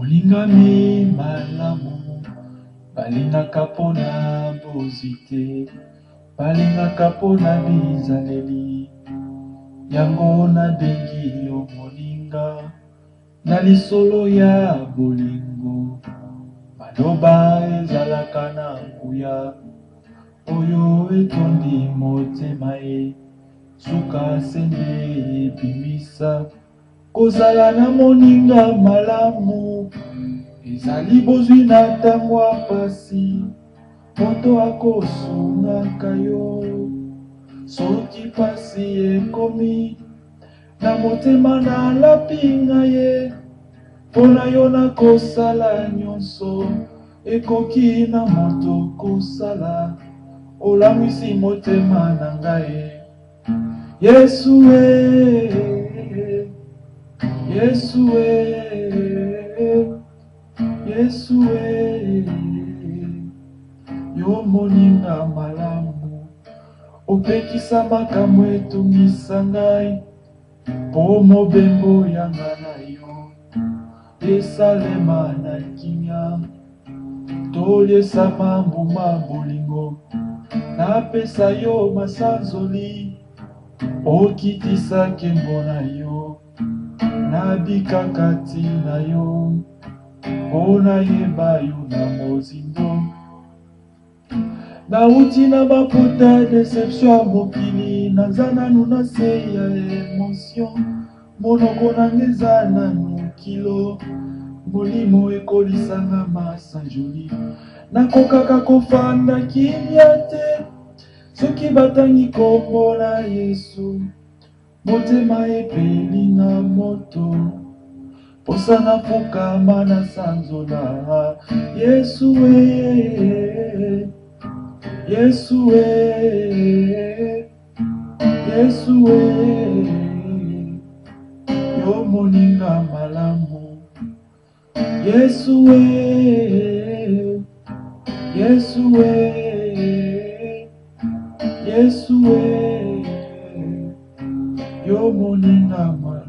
olingami malamu balingaka mpona bozwi te balingaka mpona bizaleli yango nabengi yo moninga na lisolo ya bolingo maloba ezalaka na nguya oyo etondi motema ye suka sende ebimisa kozala na moninga malamu ezali bozwi na ntango ya pasi moto akosungaka yo soki pasi ekomi na motema nalapinga ye mpo na yo nakosala nyonso ekoki na moto kosala olamwisi motema na ngai yesu e eh, eh. yesue yesue yo moninga malamu opekisa makambo etungisa ngai mpo mobembo yanga na yo esalema na kimia toliesama mbuma bolingo napesa yo masanzoli okitisa nkembo na yo nabikaka ntina yo mpo nayeba yo na mozindo nauti na baputa deception ya mokili naza nanu na se ya emotio monoko nanga eza nanu kilo molimo ekolisanga masanjoli nakokaka kofanda kimia te soki batangi kombo na yesu motema epe moto mposa nafukama na sanzo na yesu e yesu e yesu e yo moninga malamu yesu e yesu e yesu e yo moninga malamu